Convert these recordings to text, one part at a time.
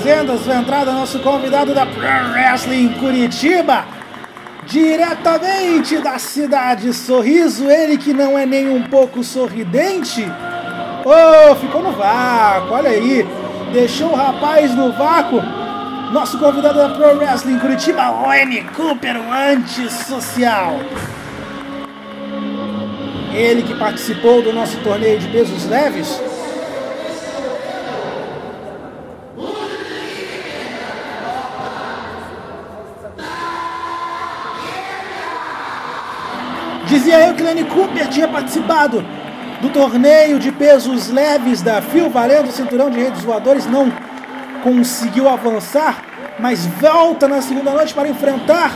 fazendo a entrada nosso convidado da Pro Wrestling Curitiba, diretamente da cidade Sorriso, ele que não é nem um pouco sorridente. Oh, ficou no vácuo, olha aí, deixou o rapaz no vácuo. Nosso convidado da Pro Wrestling Curitiba, Wayne Cooper, o antissocial. Ele que participou do nosso torneio de pesos leves. Dizia eu que Lenny Cooper tinha participado do torneio de pesos leves da Fio, valendo o cinturão de redes voadores, não conseguiu avançar, mas volta na segunda noite para enfrentar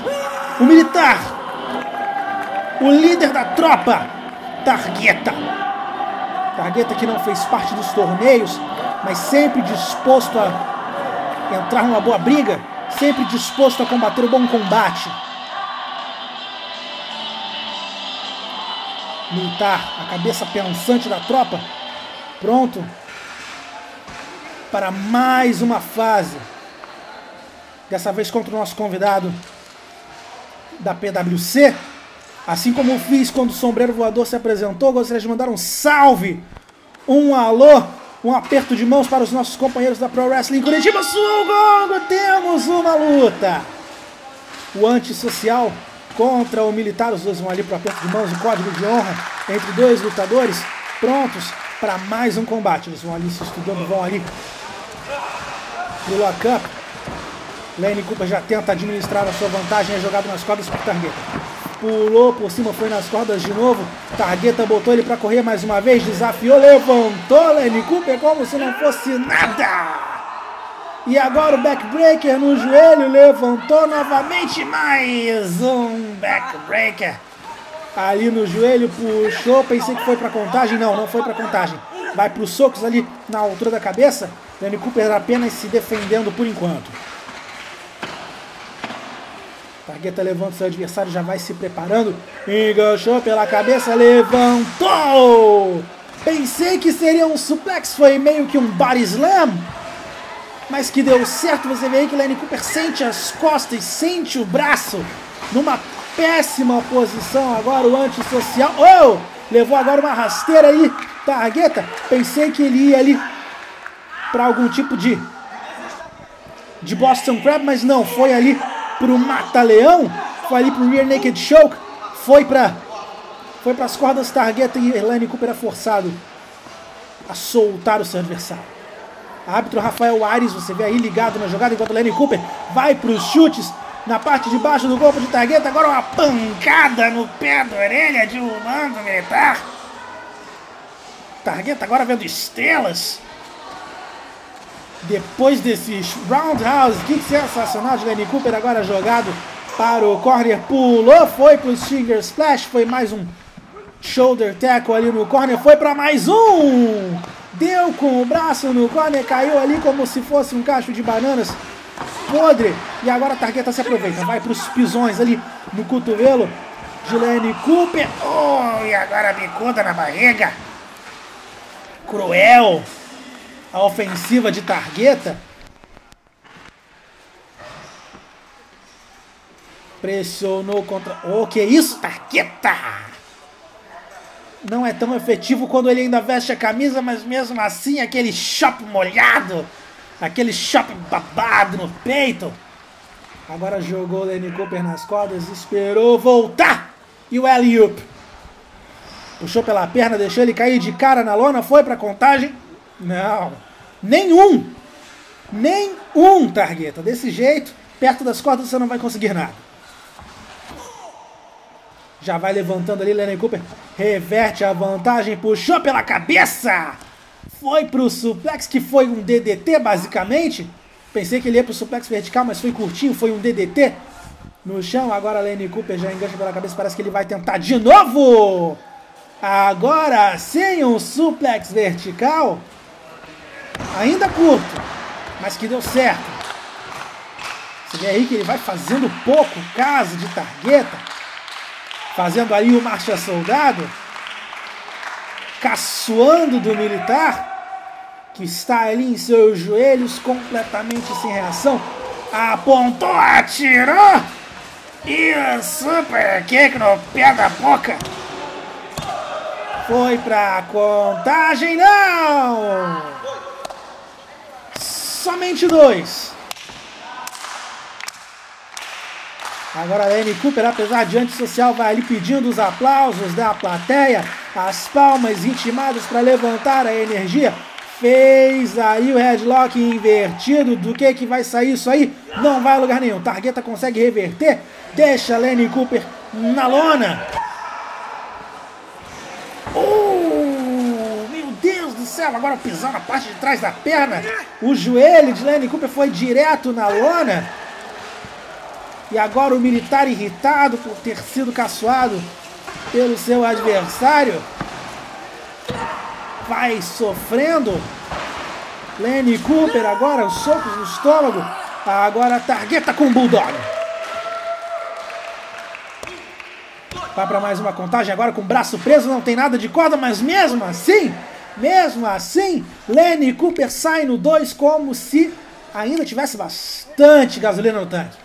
o militar, o líder da tropa, Targueta. Targueta que não fez parte dos torneios, mas sempre disposto a entrar numa boa briga, sempre disposto a combater o bom combate. Militar, a cabeça pensante da tropa, pronto para mais uma fase. Dessa vez contra o nosso convidado da PWC. Assim como eu fiz quando o Sombreiro Voador se apresentou, gostaria de mandar um salve, um alô, um aperto de mãos para os nossos companheiros da Pro Wrestling Curitiba Sul Temos uma luta. O antissocial contra o militar, os dois vão ali para o aperto de mãos, o código de honra entre dois lutadores, prontos para mais um combate. Eles vão ali se estudando, vão ali pro lock-up. Lane Cooper já tenta administrar a sua vantagem, é jogado nas cordas por Targueta. Pulou por cima, foi nas cordas de novo. Targueta botou ele para correr mais uma vez, desafiou, levantou Lane Cooper como se não fosse nada. E agora o backbreaker no joelho, levantou novamente mais um backbreaker. Ali no joelho, puxou, pensei que foi para contagem, não, não foi para contagem. Vai para os socos ali na altura da cabeça. Danny Cooper apenas se defendendo por enquanto. Targueta levanta seu adversário, já vai se preparando. Enganchou pela cabeça, levantou! Pensei que seria um suplex, foi meio que um body slam mas que deu certo. Você vê que Lenny Cooper sente as costas, sente o braço numa péssima posição. Agora o antissocial. Oh! Levou agora uma rasteira aí, Targueta. Pensei que ele ia ali para algum tipo de de Boston Crab, mas não, foi ali pro Mata-Leão, foi ali pro Rear Naked Choke, foi para foi as cordas Targueta e Lenny Cooper é forçado a soltar o seu adversário. Árbitro Rafael Aires, você vê aí ligado na jogada enquanto Lenny Cooper vai para os chutes na parte de baixo do corpo de Targueta. Agora uma pancada no pé da orelha de um mando militar. Targueta agora vendo estrelas. Depois desse roundhouse kick sensacional de Lenny Cooper, agora jogado para o corner, pulou, foi para o Stinger Splash, foi mais um shoulder tackle ali no corner, foi para mais um deu com o braço no corner, caiu ali como se fosse um cacho de bananas podre. E agora a Targueta se aproveita, vai para os pisões ali no cotovelo Lenny Cooper. Oh, e agora a bicuda na barriga. Cruel. A ofensiva de Targueta. Pressionou contra. Oh, que isso, Targueta! Não é tão efetivo quando ele ainda veste a camisa, mas mesmo assim aquele chop molhado, aquele chop babado no peito. Agora jogou o Lenny Cooper nas cordas, esperou voltar e o alley Puxou pela perna, deixou ele cair de cara na lona, foi pra contagem. Não, nenhum, nenhum targeta. Desse jeito, perto das cordas você não vai conseguir nada. Já vai levantando ali, Lenny Cooper. Reverte a vantagem, puxou pela cabeça. Foi pro suplex, que foi um DDT, basicamente. Pensei que ele ia pro suplex vertical, mas foi curtinho, foi um DDT. No chão, agora Lenny Cooper já engancha pela cabeça, parece que ele vai tentar de novo. Agora, sem um suplex vertical. Ainda curto, mas que deu certo. Você vê aí que ele vai fazendo pouco caso de targueta fazendo ali o marcha soldado, caçoando do militar, que está ali em seus joelhos completamente sem reação, apontou, atirou e o super kick no pé da boca. Foi pra contagem, não! Somente dois. Agora a Lenny Cooper, apesar de antissocial, vai ali pedindo os aplausos da plateia, as palmas intimadas para levantar a energia. Fez aí o headlock invertido. Do que que vai sair isso aí? Não vai a lugar nenhum. Targueta consegue reverter. Deixa a Lenny Cooper na lona. Oh, meu Deus do céu. Agora pisando na parte de trás da perna. O joelho de Lenny Cooper foi direto na lona. E agora o militar irritado por ter sido caçoado pelo seu adversário vai sofrendo. Lenny Cooper agora, os socos no estômago. Agora targeta com o Bulldog. Vai para mais uma contagem agora com o braço preso, não tem nada de corda, mas mesmo assim, mesmo assim, Lenny Cooper sai no 2 como se ainda tivesse bastante gasolina no tanque.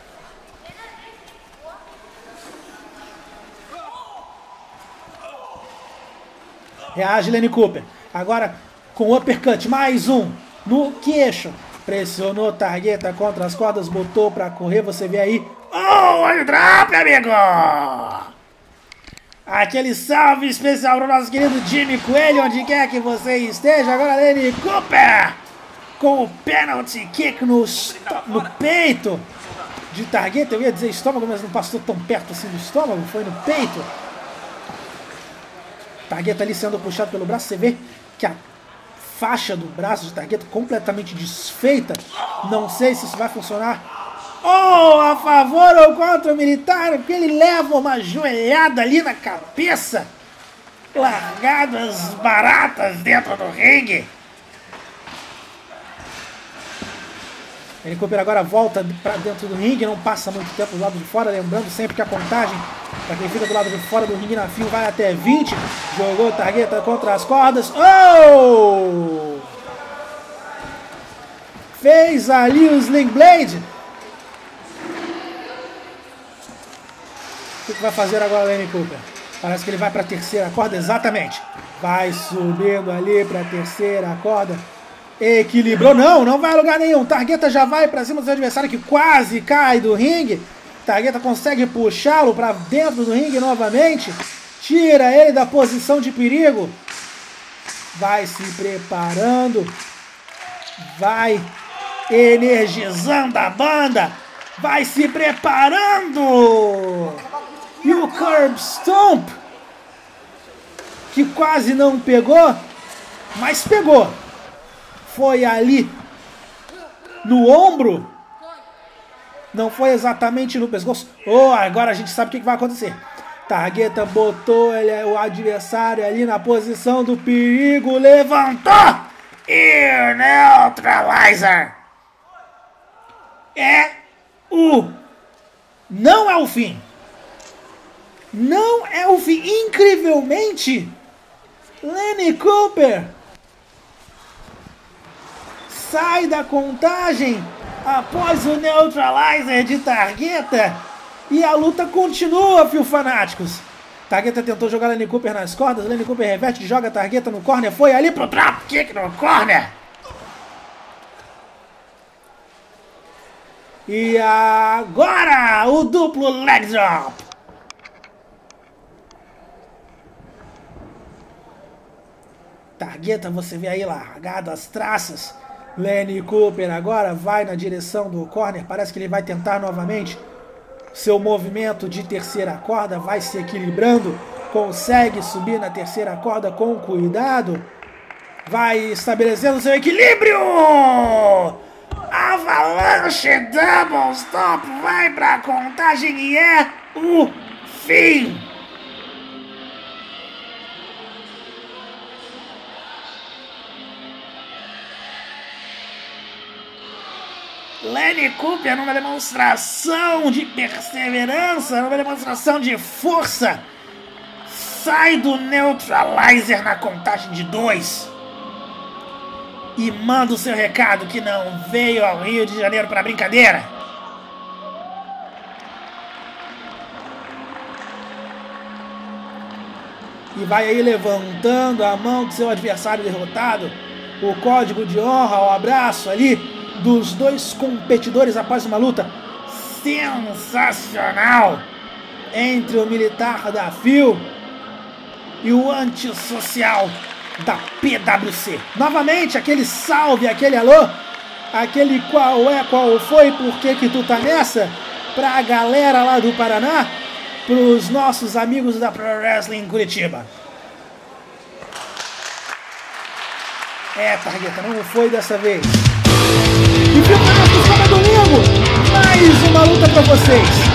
Reage Lenny Cooper. Agora com o uppercut, mais um no queixo. Pressionou Targueta contra as cordas, botou pra correr. Você vê aí. Oh, olha o drop, amigo! Aquele salve especial para o nosso querido Jimmy Coelho, onde quer que você esteja. Agora Lenny Cooper com o penalty kick no, no peito de Targueta. Eu ia dizer estômago, mas não passou tão perto assim do estômago, foi no peito. Targueta ali sendo puxado pelo braço, você vê que a faixa do braço de Targueta completamente desfeita. Não sei se isso vai funcionar. Ou a favor ou contra o militar, porque ele leva uma joelhada ali na cabeça. Largadas baratas dentro do ringue. Ele Cooper agora volta para dentro do ringue, não passa muito tempo do lado de fora, lembrando sempre que a contagem para quem fica do lado de fora do ringue na fio vai até 20. Jogou targueta contra as cordas. Oh! Fez ali o Sling Blade. O que vai fazer agora o Lenny Cooper? Parece que ele vai para a terceira corda, exatamente. Vai subindo ali para a terceira corda. Equilibrou. Não, não vai a lugar nenhum. Targueta já vai para cima do adversário que quase cai do ringue. Targueta consegue puxá-lo para dentro do ringue novamente. Tira ele da posição de perigo. Vai se preparando. Vai energizando a banda. Vai se preparando. E o Curb Stomp. Que quase não pegou. Mas pegou foi ali no ombro, não foi exatamente no pescoço. Oh, agora a gente sabe o que vai acontecer. Targueta botou ele, o adversário ali na posição do perigo, levantou e neutralizer. É o não é o fim. Não é o fim. Incrivelmente, Lenny Cooper sai da contagem após o neutralizer de Targueta e a luta continua, fio fanáticos. Targueta tentou jogar Lenny Cooper nas cordas, Lenny Cooper reverte, joga Targueta no corner, foi ali pro drop kick no corner. E agora o duplo leg drop. Targueta, você vê aí largado as traças. Lenny Cooper agora vai na direção do corner. Parece que ele vai tentar novamente. Seu movimento de terceira corda vai se equilibrando. Consegue subir na terceira corda com cuidado. Vai estabelecendo seu equilíbrio. Avalanche Double Stop vai para a contagem e é o fim. Lenny Cooper numa demonstração de perseverança, numa demonstração de força, sai do neutralizer na contagem de dois e manda o seu recado que não veio ao Rio de Janeiro para brincadeira. E vai aí levantando a mão do seu adversário derrotado, o código de honra, o abraço ali dos dois competidores após uma luta sensacional entre o militar da FIO e o antissocial da PWC. Novamente, aquele salve, aquele alô, aquele qual é, qual foi, por que que tu tá nessa, pra galera lá do Paraná, pros nossos amigos da Pro Wrestling Curitiba. É, Targueta, não foi dessa vez. E fica no sábado domingo, mais uma luta pra vocês.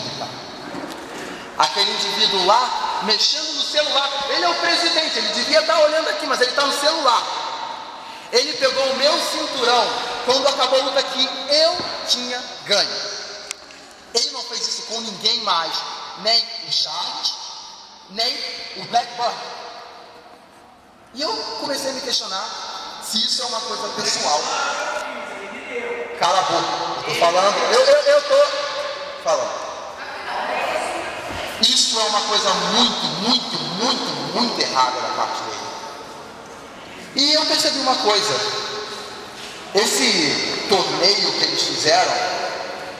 Irritado. Aquele indivíduo lá, mexendo no celular. Ele é o presidente, ele devia estar olhando aqui, mas ele está no celular. Ele pegou o meu cinturão quando acabou a luta que eu tinha ganho. Ele não fez isso com ninguém mais, nem o Charles, nem o Blackburn. E eu comecei a me questionar se isso é uma coisa pessoal. Cala a boca, eu falando, eu, tô falando. Isso é uma coisa muito, muito, muito, muito errada da parte dele. E eu percebi uma coisa: esse torneio que eles fizeram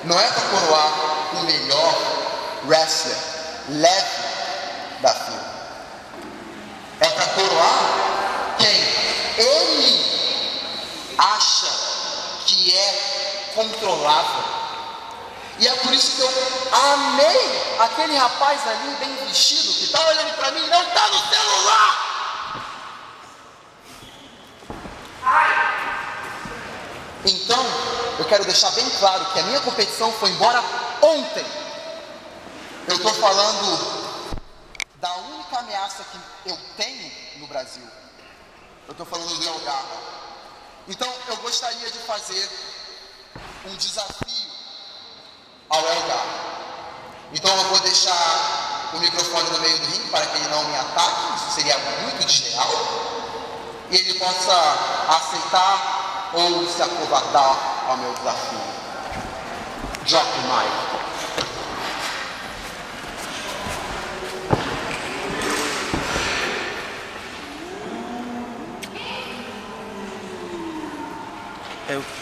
não é para coroar o melhor wrestler leve da fila, é para coroar quem ele acha que é controlável. E é por isso que eu amei aquele rapaz ali bem vestido que está olhando para mim não está no celular. Então, eu quero deixar bem claro que a minha competição foi embora ontem. Eu estou falando da única ameaça que eu tenho no Brasil. Eu estou falando do Elgarra. Então, eu gostaria de fazer um desafio ao. Então, eu vou deixar o microfone no meio do ringue para que ele não me ataque. Isso seria muito desleal. E ele possa aceitar ou se acovardar ao meu desafio. Drop the. Eu.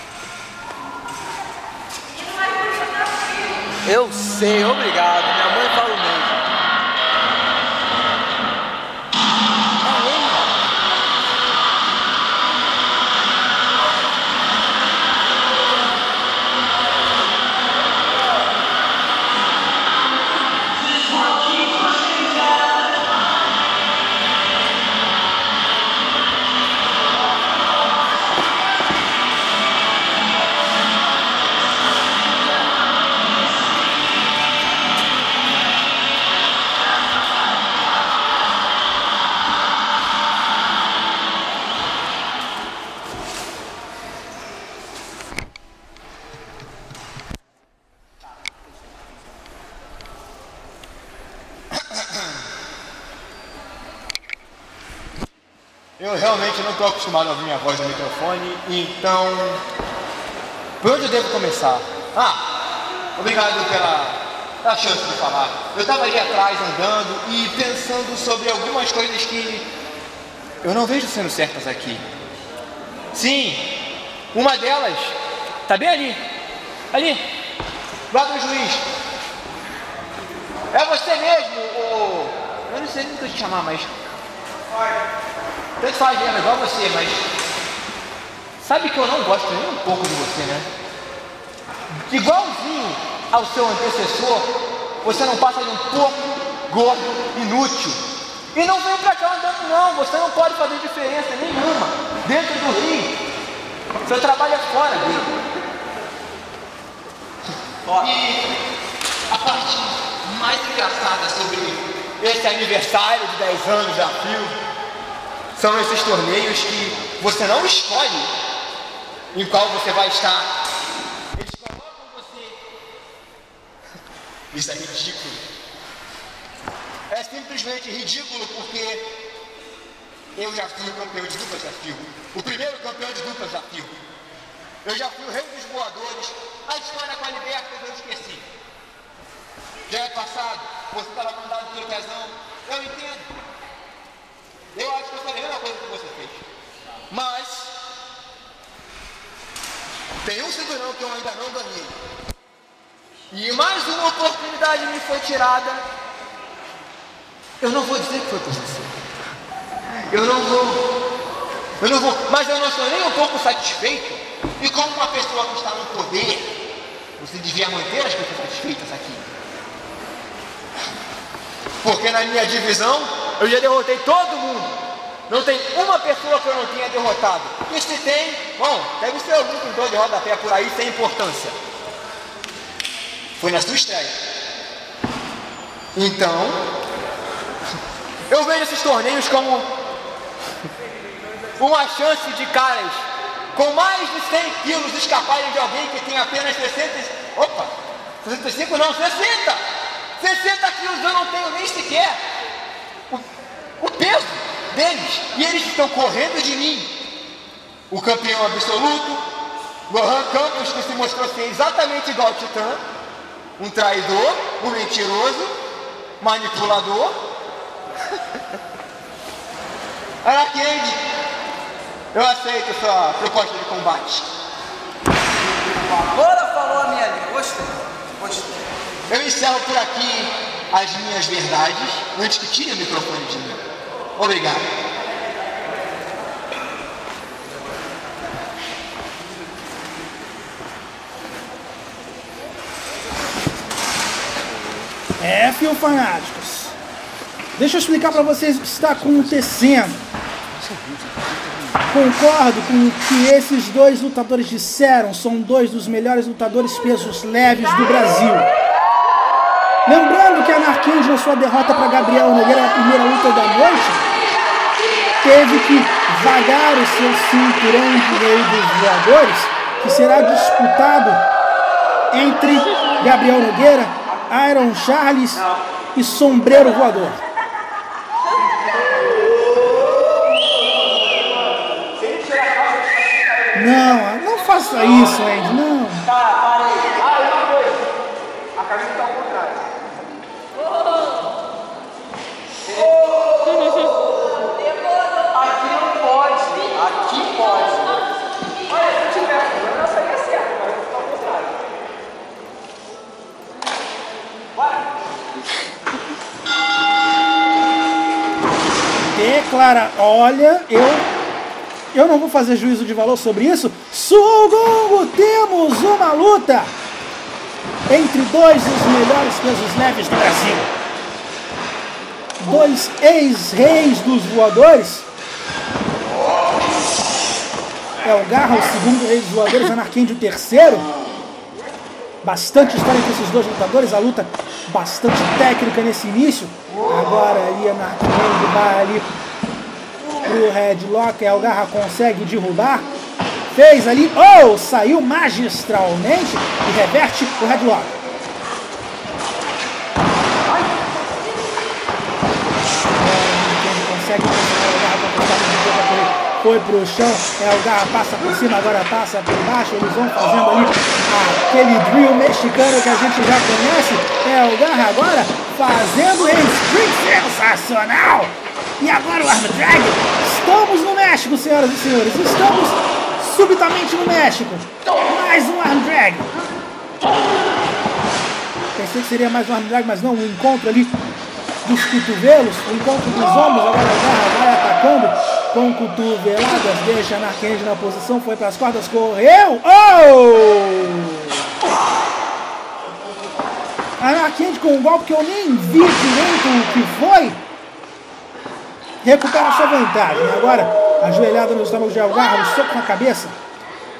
Eu sei, obrigado. Minha mãe acostumado a ouvir minha voz no microfone, então. Por onde eu devo começar? Ah, obrigado pela, pela chance de falar. Eu estava ali atrás andando e pensando sobre algumas coisas que eu não vejo sendo certas aqui. Sim, uma delas está bem ali. Ali, lado do juiz. É você mesmo, o. Eu não sei nem o que eu te chamar, mas. Tanto faz mesmo, igual você, mas. Sabe que eu não gosto nem um pouco de você, né? Igualzinho ao seu antecessor, você não passa de um porco gordo, inútil. E não vem pra cá andando, não. Você não pode fazer diferença nenhuma dentro do rio. Seu trabalho é fora dele. E a parte mais engraçada sobre esse aniversário de 10 anos de fio são esses torneios que você não escolhe em qual você vai estar. Eles colocam você. Isso é ridículo. É simplesmente ridículo porque eu já fui o campeão de dupla desafio. O primeiro campeão de dupla desafio. Eu já fui o rei dos voadores. A história com a Libertas eu esqueci. Já é passado, você estava mandado pelo pezão. Eu entendo. Eu acho que eu falei a mesma coisa que você fez. Mas tem um cinturão que eu ainda não ganhei. E mais uma oportunidade me foi tirada. Eu não vou dizer que foi por você. Eu não vou. Eu não vou. Mas eu não estou nem um pouco satisfeito. E como uma pessoa que está no poder, você devia manter as pessoas satisfeitas aqui. Porque na minha divisão eu já derrotei todo mundo. Não tem uma pessoa que eu não tenha derrotado. E se tem, bom, deve ser algum pintor de rodapé por aí sem importância. Foi na sua estreia. Então, eu vejo esses torneios como uma chance de caras com mais de 100 quilos escaparem de alguém que tem apenas 60. Opa! 65 não, 60! 60 quilos eu não tenho nem sequer o, o peso deles. E eles estão correndo de mim. O campeão absoluto, Lohan Campos, que se mostrou ser exatamente igual ao Titã, um traidor, um mentiroso, manipulador. Araquende, eu aceito sua proposta de combate. Agora falou a minha língua. Gostei. Gostei. Eu encerro por aqui as minhas verdades antes que tire o microfone de mim. Obrigado. É, fio fanáticos. Deixa eu explicar para vocês o que está acontecendo. Concordo com o que esses dois lutadores disseram. São dois dos melhores lutadores pesos leves do Brasil. Lembrando que a Narquinde, na sua derrota para Gabriel Nogueira na primeira luta da noite, teve que vagar o seu cinturão de rei dos voadores, que será disputado entre Gabriel Nogueira, Iron Charles e Sombreiro Voador. Não, não faça isso, Andy, não. Tá, parei. Ah, e uma coisa. A camisa está ao contrário. Aqui não pode. Aqui pode. Olha, se tiver, eu não seria certo, mas está ao contrário. Declara, olha, eu eu não vou fazer juízo de valor sobre isso. Sugongo, temos uma luta entre dois dos melhores pesos leves do Brasil. Dois ex-reis dos voadores. É o Garra, o segundo rei dos voadores, Anarquende, o terceiro. Bastante história entre esses dois lutadores, a luta bastante técnica nesse início. Agora ali Anarquende vai ali pro headlock, aí o Garra consegue derrubar. Fez ali, oh, saiu magistralmente e reverte o headlock. Ele consegue foi pro chão. É o Garra passa por cima, agora passa por baixo. Eles vão fazendo ali aquele drill mexicano que a gente já conhece. É o Garra agora fazendo esse string sensacional. E agora o arm drag. Estamos no México, senhoras e senhores. Estamos subitamente no México. Mais um arm drag. Pensei que seria mais um arm drag, mas não. Um encontro ali dos cotovelos, o encontro dos ombros. Agora o Garra vai atacando com cotoveladas. Deixa na Candy na posição. Foi para as cordas, correu. Oh! A Candy com um golpe que eu nem vi direito o que foi recupera sua vantagem. Agora, a joelhada no estômago de Algarra, um soco na cabeça.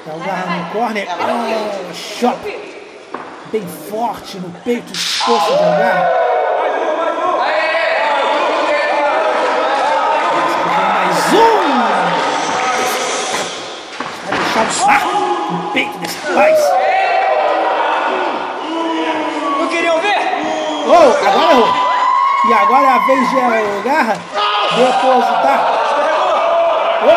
Algarra no corner. Oh, shot. Bem forte no peito exposto de Algarra. Mais um! Vai deixar o saco no peito desse rapaz. Não queriam ver? Oh, agora errou. E agora é a vez de Algarra depositar. Oh,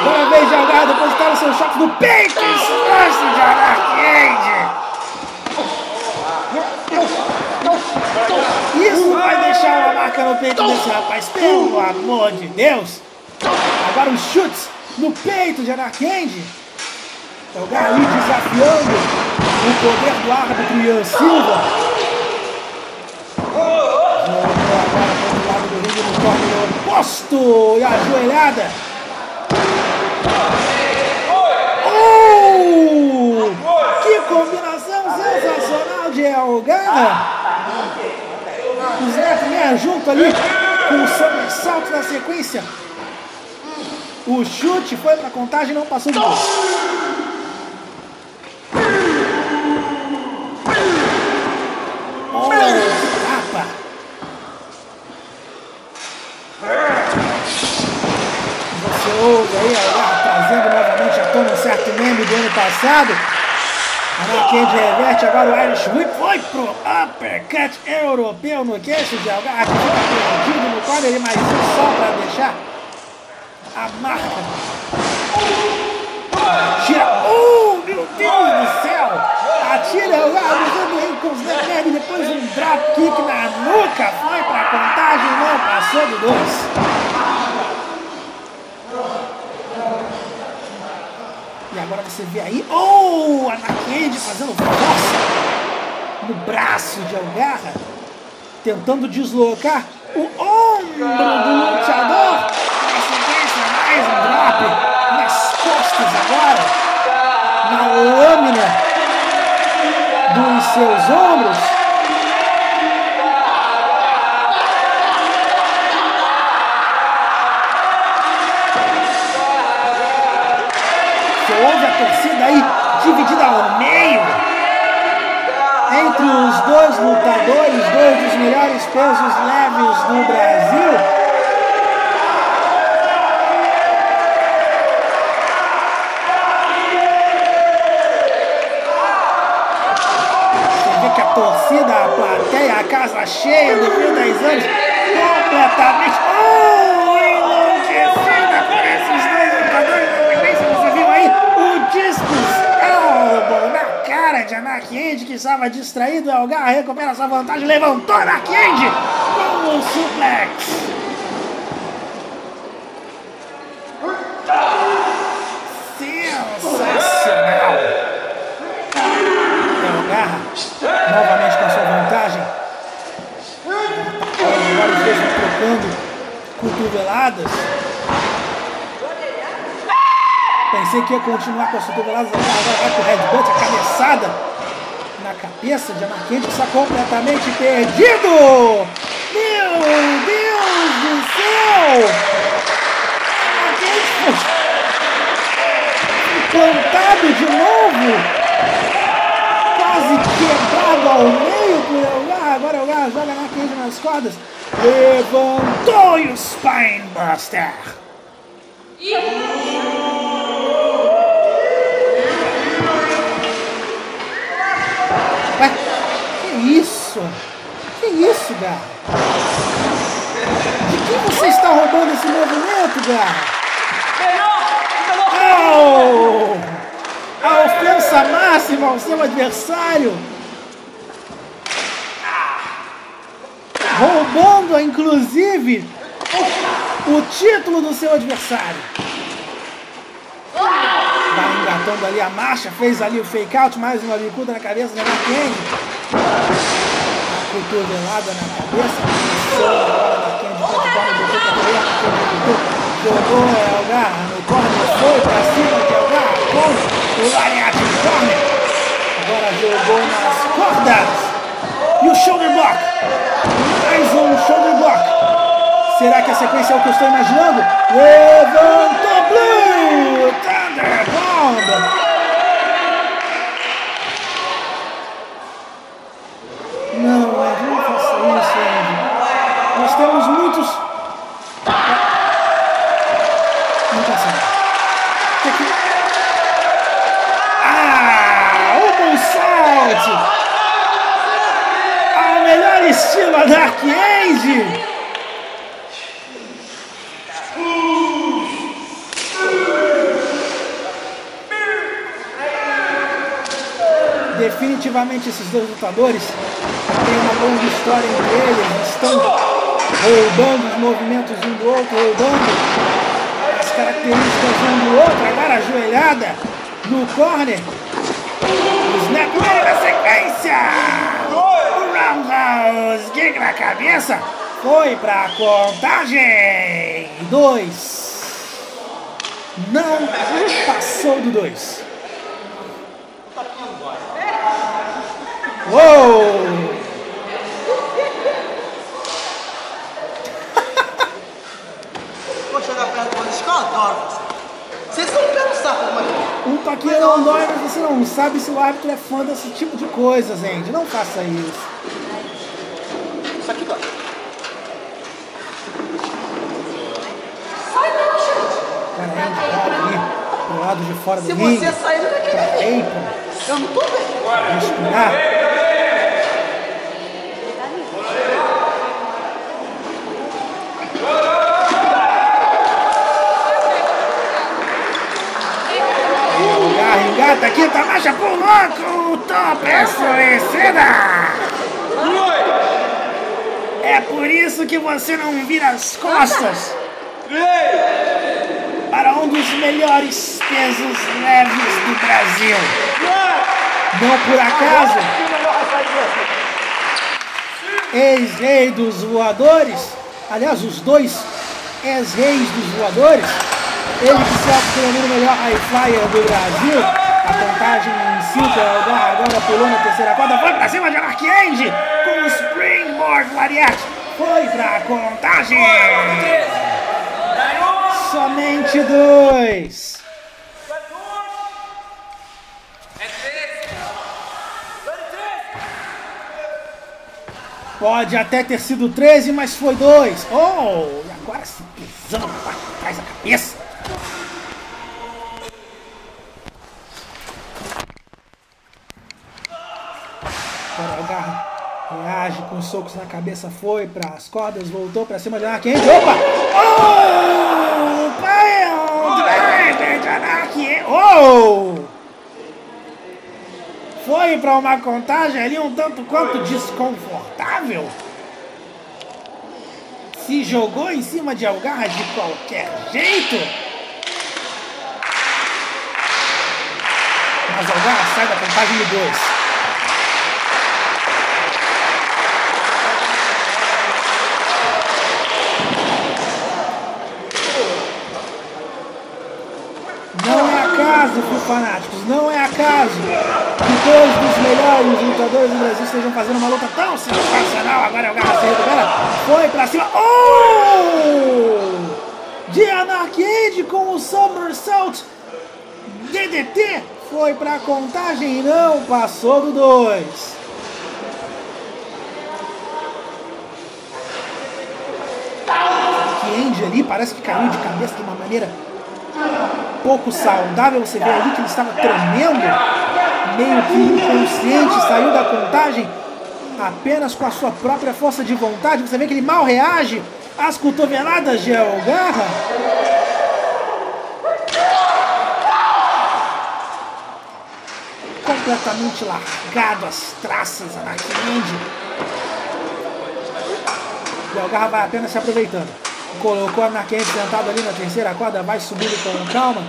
agora é a vez Algarra depositar o seu choque no peito. Esforço de Arcade. Isso vai deixar uma marca no peito desse rapaz, pelo amor de Deus. Agora os chutes no peito de Anarkand. É o Garli desafiando o poder do árbitro Ian Silva. Oposto. E a joelhada. Oh! Que combinação sensacional de El Garra. O Snap Man junto ali com o somersault na sequência. O chute foi pra contagem não passou de gol. Oh, tapa. Você ouve aí a Garra trazendo novamente à tona um certo meme do ano passado. Anakin reverte agora o Irish Whip. Foi pro uppercut europeu no queixo de Algarra. Que fica perdido no corner. Mais um só para deixar a marca. Tira. Oh, meu Deus do céu! Atira o usando ring com os e depois um drop kick na nuca. Foi pra contagem. Não passou do dois. E agora você vê aí, oh, a Naked fazendo força no braço de Algarra, tentando deslocar o ombro do luteador. Na sequência, mais um drop nas costas agora, na lâmina dos seus ombros. Os dois lutadores, dois dos melhores pesos leves do Brasil. Você vê que a torcida, a plateia, a casa cheia do Rio 10 anos, distraído. Algar recupera sua vantagem, levantou Anakind com um suplex. Sensacional! Algarra novamente com a sua vantagem. Agora os dois trocando cotoveladas. Pensei que ia continuar com as cotoveladas, agora vai com o headbutt, a cabeçada na cabeça de Anakin, que está completamente perdido! Meu Deus do céu! Foi plantado de novo! Quase quebrado ao meio por Elgar, agora Elgar joga Anakin nas cordas, levantou e o Spinebuster! Ué, isso? Que isso, Garra? De quem você está roubando esse movimento, Garra? Uou! A ofensa máxima ao seu adversário. Roubando, inclusive, o título do seu adversário. Vai engatando ali a marcha, fez ali o fake out, mais uma bicuda na cabeça Henry. A cotovelada na cabeça, começou a bola da Candy, tanto bola botou pra correr, a Candy botou, jogou El Garra no corner, foi pra cima de El Garra com o lariate no corner. Agora jogou nas cordas. E o shoulder block. Mais um shoulder block. Será que a sequência é o que eu estou imaginando? Levantou Blue! Thunder Bomb! Não, Ed, não faça isso, Ed. Nós temos muitos. Não consegue. Tem que- Ah! O Moonsault! Ao melhor estilo Dark Age! Definitivamente esses dois lutadores têm uma longa história entre eles, estão roubando os movimentos um do outro, roubando as características um do outro. Agora ajoelhada no corner. O snap dele na sequência. O roundhouse kick na cabeça. Foi pra contagem. Dois. Não passou do dois. Uou! Vou chegar perto que eu adoro vocês. Um pé no saco, mas. Um toquinho não dói, mas você não sabe se o árbitro é fã desse tipo de coisa, gente. Não faça isso. Isso aqui dói. Cara, entra ali pro lado de fora do Se ringue. você sair, não vai querer Eu não tô vendo. respirar. Engata, quinta marcha pro louco, top escurecida! É por isso que você não vira as costas. Para um dos melhores pesos leves do Brasil. Não por acaso, ex-rei dos voadores, aliás, os dois ex-reis dos voadores, ele que se autodenomina o melhor high flyer do Brasil, a contagem em 5, agora pulou na terceira corda, foi pra cima de End, com o Springboard Lariat, foi pra contagem! Somente dois! Pode até ter sido 13, mas foi dois. Oh, e agora se pisando para trás da cabeça. Agora o Garra reage com socos na cabeça, foi para as cordas, voltou para cima de Anarquente. Opa! Oh! Anarquente! Oh! Foi para uma contagem ali um tanto quanto desconfortável. Se jogou em cima de Algarra de qualquer jeito. Mas Algarra sai da contagem de dois. Não é acaso, fanáticos, não é acaso que dois dos melhores lutadores do Brasil estejam fazendo uma luta tão sensacional. Agora é o Garra se recupera, foi pra cima. Oh! De Anarcade com o Somersault DDT foi pra contagem e não passou do 2. Que Andy ali parece que caiu de cabeça de uma maneira pouco saudável. Você vê ali que ele estava tremendo, meio que inconsciente, saiu da contagem apenas com a sua própria força de vontade. Você vê que ele mal reage às cotoveladas de Completamente largado as traças, a Indy. O Algarra vai apenas se aproveitando. Colocou a Anarquiende sentado ali na terceira corda, vai subindo com calma.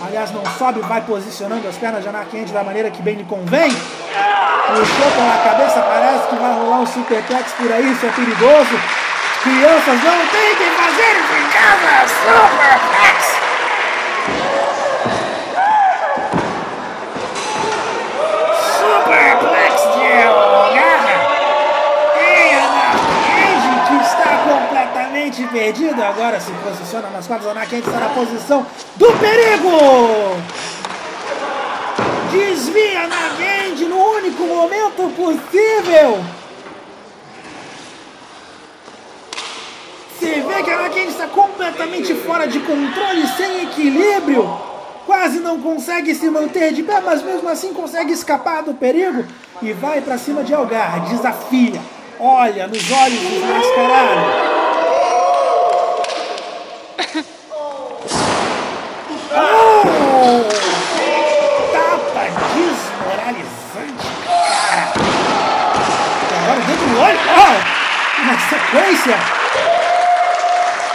Aliás, não sobe, vai posicionando as pernas de Anarquiende da maneira que bem lhe convém. Puxou pela cabeça, parece que vai rolar um superplex por aí, isso é perigoso. Crianças não tentem fazer isso em casa! Superplex perdido, agora se posiciona nas quadras. Anarquiende está na posição do perigo! Desvia na Genji no único momento possível. Você vê que a Genji está completamente fora de controle, sem equilíbrio. Quase não consegue se manter de pé, mas mesmo assim consegue escapar do perigo e vai para cima de Algar. Desafia. Olha nos olhos desmascarado. Oh!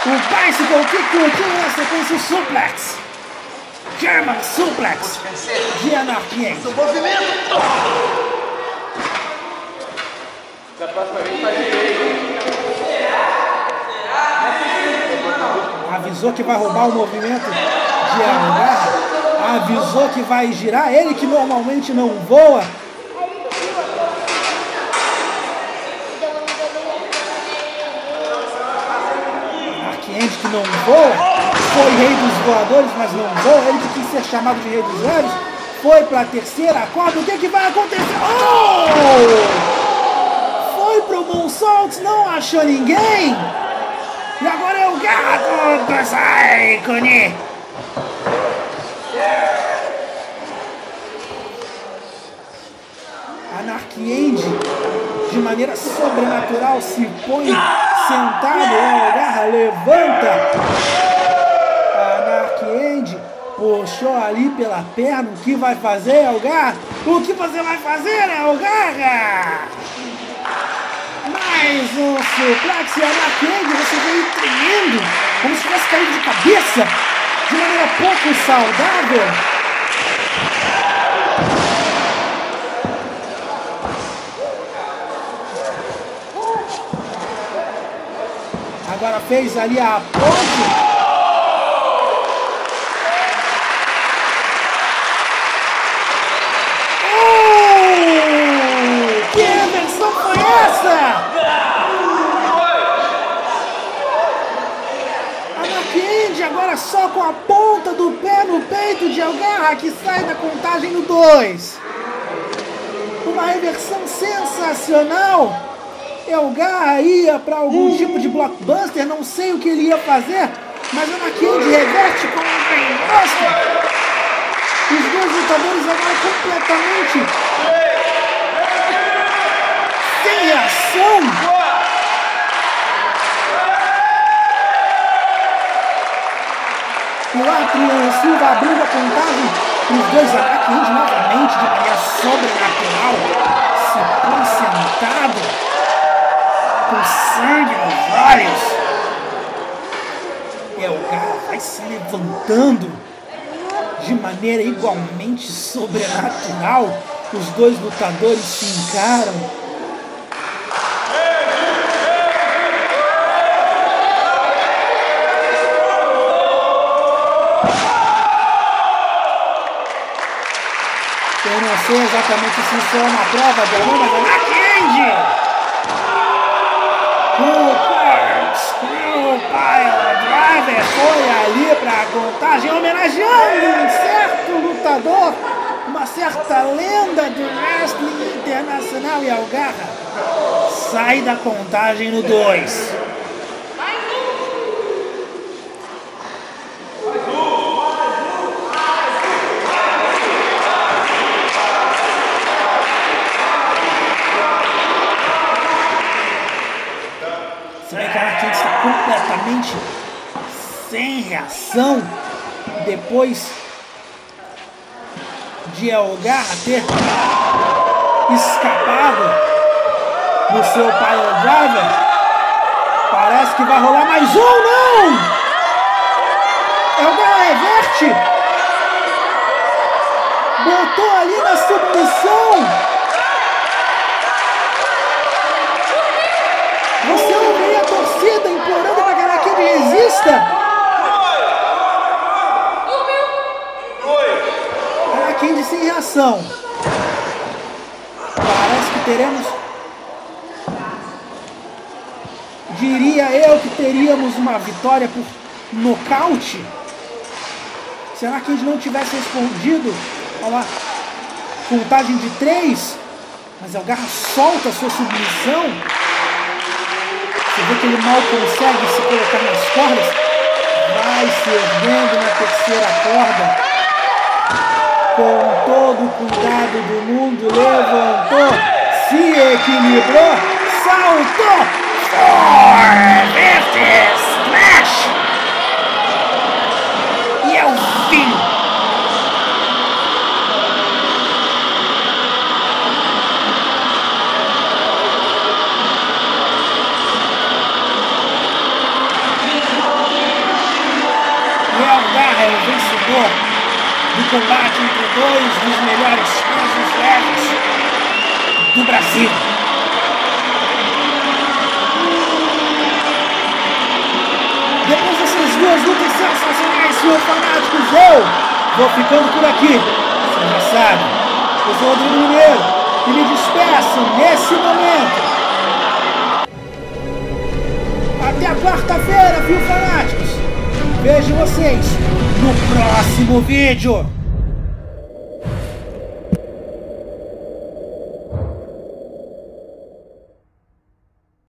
O bicycle kick continua na sequência o suplex. German suplex de Anarquia. Do movimento. Avisou que vai roubar o movimento de Algarra. Avisou que vai girar. Ele que normalmente não voa. Que não voa. Foi rei dos voadores, mas não voa. Ele que quis ser chamado de rei dos velhos. Foi pra terceira corda. O que, que vai acontecer? Oh! Foi pro Moonsault, não achou ninguém. E agora é o gato do Psycone. Anarquiende, de maneira sobrenatural, se põe sentado, é o garra, levanta. Anarquiende puxou ali pela perna, o que vai fazer, Elgar? O que você vai fazer, Elgar? Mais um suplex e Anarquiende, você veio tremendo, como se tivesse caído de cabeça, de maneira pouco saudável. Agora fez ali a ponte. Anakind agora só com a ponta do pé no peito de Algarra que sai da contagem no 2. Uma reversão sensacional. Elgar ia para algum tipo de blockbuster, não sei o que ele ia fazer, mas Anakind reverte com um blockbuster. Os dois lutadores agora completamente sem reação. O árbitro Silva abrindo a contagem os dois Anakind novamente de maneira sobrenatural, se concentrado com sangue nos olhos. E o cara vai se levantando de maneira igualmente sobrenatural. Os dois lutadores se encaram. Eu não sei exatamente se isso é uma prova de amor, mas é Mackenzie! Cooper Driver foi ali para a contagem, homenageando um certo lutador, uma certa lenda do wrestling internacional e Algarra. Sai da contagem no 2. Você vê que a Arquette está completamente sem reação depois de Elgar ter escapado do seu Pile Driver. Parece que vai rolar mais um, não! Elgar reverte! Botou ali na submissão! Você ouviria a torcida implorando para que a Anakin resista? Anakin Parece que teremos. Diria eu que teríamos uma vitória por nocaute. Se Anakin não tivesse respondido a uma contagem de três, mas Elgarra solta sua submissão. Você vê que ele mal consegue se colocar nas cordas. Vai se erguendo na terceira corda com todo o cuidado do mundo, levantou, se equilibrou, saltou, for combate entre dois dos melhores pesos leves do Brasil. Depois dessas duas lutas sensacionais, senhor fanáticos, eu vou ficando por aqui. Você já sabe, eu sou Rodrigo Mineiro e me despeço nesse momento. Até a quarta-feira, viu, fanáticos? Vejo vocês no próximo vídeo.